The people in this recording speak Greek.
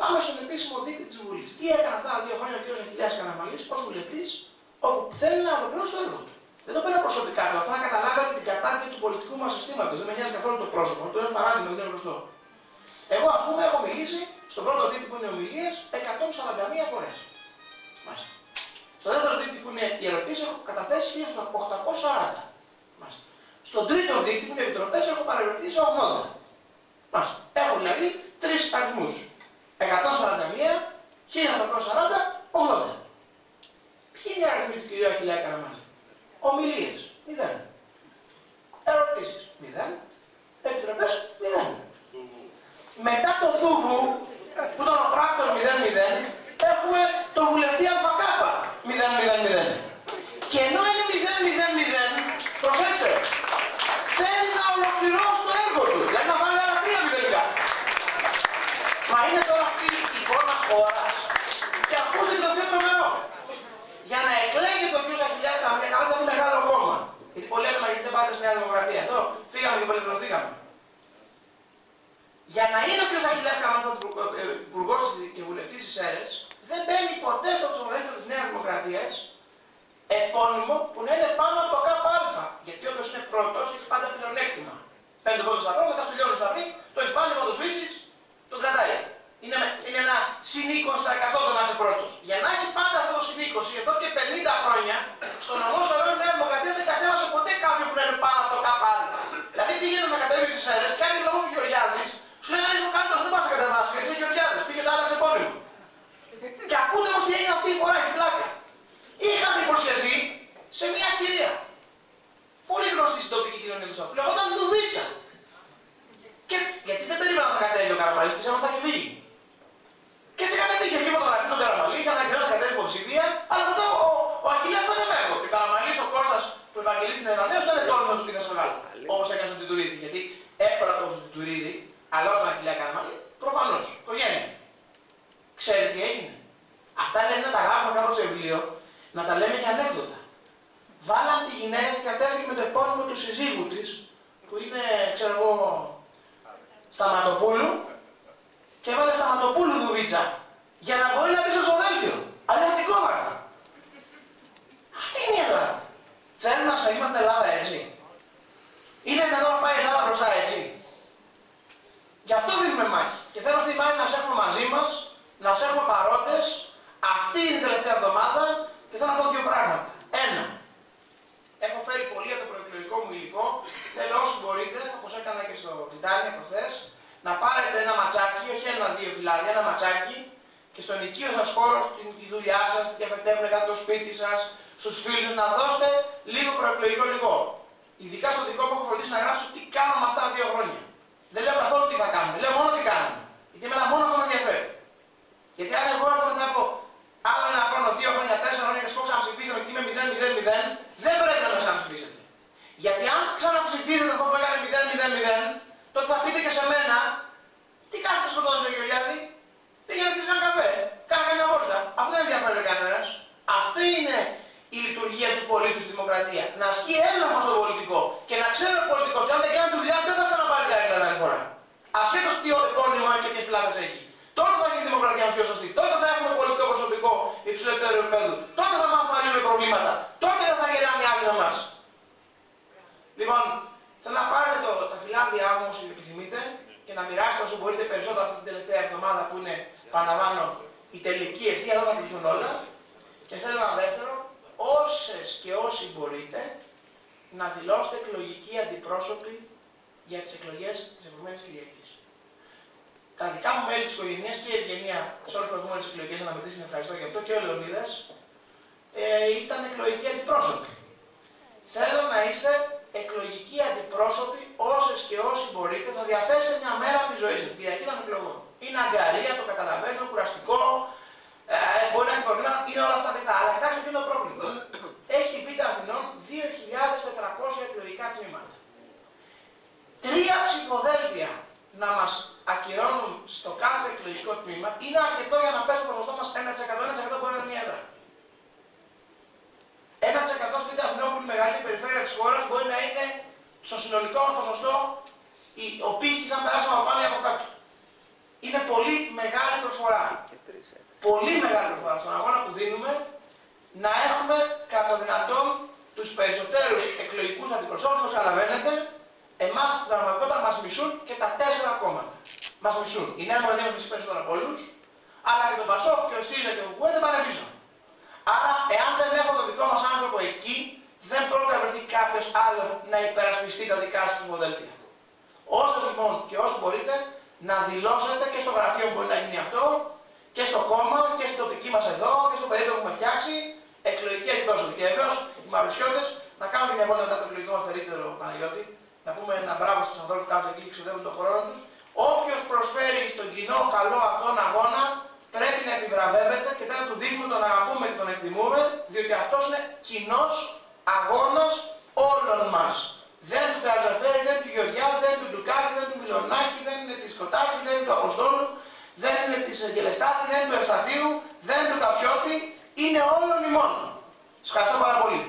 Πάμε στον επίσημο δίκτυο της Βουλής. Τι έκανε αυτά τα δύο χρόνια ο κ. Αχιλιά Καραμαλής ως βουλευτής, όπου θέλει να ολοκληρώσει το έργο του. Δεν το πήρα προσωπικά, αλλά θα καταλάβετε την κατάρτιση του πολιτικού μας συστήματος. Δεν με νοιάζει καθόλου το πρόσωπο. Το λέω παράδειγμα, δεν είναι γνωστό. Εγώ, ας πούμε, έχω μιλήσει στον πρώτο δίκτυο που είναι ομιλίες 141 φορές. Μάλιστα. Στο δεύτερο δίκτυο που είναι οι ερωτήσεις έχω καταθέσει 1840. Μάλιστα. Στον τρίτο δίκτυο που είναι οι επιτροπές έχω παρευρεθεί σε 80. Μάλιστα. Έχω δηλαδή τρεις αριθμούς. 141, 1840, 80. Ποιοι είναι οι αριθμοί του κυρίου Αχιλιά Καραμάλη; Ομιλίες, 0. Ερωτήσεις, 0. Επιτροπές, 0. Μετά το Θούβου, που ήταν ο πράκτορ 0-0, έχουμε το βουλευτή ΑΚ 0-0-0. Και ενώ είναι 0-0-0, προσέξτε, θέλει να ολοκληρώσει το έργο του. Δηλαδή να βάλει άλλα τρία μηδενικά. Μα είναι τώρα αυτή η εικόνα χώρας και ακούστε το πιο τρομερό. Για να εκλέγει το πιο Αχιλιάς Καμπία, καλά θα είναι μεγάλο κόμμα. Γιατί πολλοί λένε, μα γιατί δεν πάτε στη Νέα Δημοκρατία. Εδώ φύγαμε και πολυδροθήκαμε. Για να είναι ο κ. Αχιλιάς Καμπία υπουργό και βουλευτής της ΕΡΕΣ, δεν μπαίνει ποτέ στο ψηφοδέλτιο της Νέας Δημοκρατίας επώνυμο που να είναι πάνω από το ΚΑΠΑ. Γιατί όποιος είναι πρώτος έχει πάντα πλεονέκτημα. Πέντε πόντους θα πρώτο, μετά σου τελειώνει θα βρει, το εισπάνημα το σβήσει, τον κρατάει. Είναι, είναι ένα συν 20% το να είσαι πρώτος. Για να έχει πάντα αυτό το συν 20, εδώ και 50 χρόνια, στον νομό Σωρών Νέα Δημοκρατία δεν κατέβασε ποτέ κάποιον που να είναι πάνω από το ΚΑΠΑ. Δηλαδή πήγαινε να κατέβει στις αίρε, κάνει λόγο του Γεωργιάδης, σου λέει αν είσαι ο καλύτερος δεν πας να κατεβάσεις, γιατί είσαι Γεωργιάδης, πήγε το άλλο επώνυμο. Και ακούτε όμως τι έγινε αυτή η φορά, έχει πλάκα. Είχαμε υποσχεθεί σε μια κυρία. Πολύ γνωστή στην τοπική κοινωνία του Σαπούλου. Λεγόταν Δουβίτσα. Και γιατί δεν περίμενα να κατέβει ο Καραμαλής, πιστεύω ότι θα έχει φύγει. Και έτσι έκανε είχε βγει φωτογραφία τον Καραμαλή, είχαν ανακοινώσει να κατέβει υποψηφία, αλλά μετά ο, ο Αχιλέα δεν φεύγει. Και ο Καραμαλή, ο Κώστας που ευαγγελίζει την Ιρανέος, δεν είναι τόλμη του τι θα σε βγάλει. Όπως έκανε στον Τιτουρίδη. Γιατί εύκολα το στον Τιτουρίδη, αλλά όταν Αχιλέα Καραμαλή, προφανώς, οικογένεια. Ξέρετε τι έγινε. Αυτά λένε να τα γράφουμε κάπου σε βιβλίο, να τα λέμε για ανέκδοτα. Βάλαν τη γυναίκα και κατέφυγε με το επώνυμο του συζύγου της, που είναι, ξέρω εγώ, Σταματοπούλου, και έβαλε Σταματοπούλου δουβίτσα, για να μπορεί να μπει στο δέλτιο. Αλλιώ την κόμματα. Αυτή είναι η Ελλάδα. Θέλουμε να είμαστε Ελλάδα έτσι. Είναι δυνατόν να πάει η Ελλάδα μπροστά έτσι. Γι' αυτό δίνουμε μάχη. Και θέλω αυτή τη μάχη να σε έχουμε μαζί μας, να σε έχουμε παρόντες. Αυτή είναι η τελευταία εβδομάδα και θέλω να πω δύο πράγματα. Ένα, έχω φέρει πολύ από το προεκλογικό μου υλικό. Θέλω όσοι μπορείτε, όπως έκανα και στο Τιτάνια προχθές, να πάρετε ένα ματσάκι, όχι ένα-δύο φυλάδια, ένα ματσάκι και στον οικείο σας χώρος, στην δουλειά σας, στην καφετέμπλεκα, το σπίτι σας, στους φίλους να δώσετε λίγο προεκλογικό υλικό. Ειδικά στο δικό μου έχω φροντίσει να γράψω τι κάναμε αυτά τα δύο χρόνια. Δεν λέω καθόλου τι θα κάνουμε, λέω μόνο τι κάνουμε. Γιατί εμένα μόνο αυτό με ενδιαφέρει. Γιατί αν εγώ έρθω μετά από άλλο ένα χρόνο, δύο χρόνια, τέσσερα χρόνια και σκόξα να ψηφίσετε και είμαι 0-0-0, δεν πρέπει να με ξαναψηφίσετε. Γιατί αν ξαναψηφίσετε αυτό που έκανε 0-0-0, τότε θα πείτε και σε μένα, τι κάθεσαι στον κόσμο, Γεωργιάδη, πήγαινε και ένα καφέ, κάνε καμιά βόλτα. Αυτό δεν ενδιαφέρεται κανένας. Αυτή είναι η λειτουργία του πολίτη τη δημοκρατία. Να ασκεί έλεγχο στο πολιτικό και να ξέρει ο πολιτικός ότι αν δεν κάνει τη δουλειά δεν θα ξαναπάρει την άλλη φορά. Ασχέτως τι επώνυμο έχει και τι πλάτες έχει. Τότε θα γίνει η δημοκρατία πιο σωστή. Τότε θα έχουμε πολιτικό προσωπικό υψηλότερο επίπεδο. Τότε θα μάθουμε να λύνουμε προβλήματα. Τότε δεν θα γελάνε οι άλλοι με εμά. Λοιπόν, θέλω να πάρετε το, τα φυλάδια μου όσοι επιθυμείτε και να μοιράσετε όσο μπορείτε περισσότερο αυτή την τελευταία εβδομάδα που είναι, παραλαμβάνω, η τελική ευθεία. Εδώ θα κλειστούν όλα. Και θέλω ένα δεύτερο, όσες και όσοι μπορείτε να δηλώσετε εκλογικοί αντιπρόσωποι για τις εκλογές της επόμενη Κυριακής τα δικά μου μέλη της οικογένειας και η Ευγενία σε όλες τις προηγούμενε εκλογές, να με την ευχαριστώ γι' αυτό και ο Λεωνίδας, ε, ήταν εκλογικοί αντιπρόσωποι. Θέλω να είστε εκλογικοί αντιπρόσωποι όσες και όσοι μπορείτε, θα διαθέσετε μια μέρα από τη ζωή σας, Κυριακή των εκλογών. Είναι αγκαρία, το καταλαβαίνω, κουραστικό, ε, μπορεί να έχει προβλήματα, είναι όλα αυτά δικά. Αλλά κοιτάξτε ποιο είναι το πρόβλημα. Έχει η Β' Αθηνών 2.400 εκλογικά τμήματα. Τρία ψηφοδέλτια να μας ακυρώνουν στο κάθε εκλογικό τμήμα είναι αρκετό για να πέσει το ποσοστό μας 1%. 1% μπορεί να είναι μια έδρα. 1% στην Αθηνό που είναι η μεγαλύτερη περιφέρεια της χώρας μπορεί να είναι στο συνολικό μας ποσοστό ο πύχης να περάσουμε από πάνω ή από κάτω. Είναι πολύ μεγάλη προσφορά. Πολύ μεγάλη προσφορά στον αγώνα που δίνουμε να έχουμε κατά δυνατόν τους περισσότερους εκλογικούς αντιπροσώπους, καταλαβαίνετε, εμάς στην πραγματικότητα μας μισούν και τα τέσσερα κόμματα. Μας μισούν. Η Νέα Δημοκρατία μας μισεί περισσότερο από όλους, αλλά και το Πασόκ και ο ΣΥΡΙΖΑ και ο Κουκουέ δεν πάνε πίσω. Άρα, εάν δεν έχω το δικό μας άνθρωπο εκεί, δεν πρόκειται να βρεθεί κάποιος άλλος να υπερασπιστεί τα δικά σας μοντέλια. Όσο λοιπόν και όσο μπορείτε να δηλώσετε και στο γραφείο που μπορεί να γίνει αυτό και στο κόμμα και στην τοπική μας εδώ και στο παιδί που έχουμε φτιάξει εκλογική εκδόση. Και βεβαίως οι μαρουσιώτε να κάνουμε μια βόλτα μετά το εκλογικό μας περίπτερο Παναγιώτη, να πούμε ένα μπράβο στους ανθρώπους κάτω εκεί και ξοδεύουν τον χρόνο τους. Όποιος προσφέρει στον κοινό καλό αυτόν αγώνα πρέπει να επιβραβεύεται και πρέπει να του δείχνουμε τον αγαπούμε και τον εκτιμούμε, διότι αυτός είναι κοινός αγώνας όλων μας. Δεν του Καρζαφέρη, δεν του Γεωργιά, δεν του Ντουκάκη, δεν του Μιλονάκη, δεν είναι της Σκοτάκης, δεν είναι του Αποστόλου, δεν είναι της Γελεστάτη, δεν είναι του Ευσταθίου, δεν είναι του Καψιώτη, είναι όλων ημών. Σας ευχαριστώ πάρα πολύ.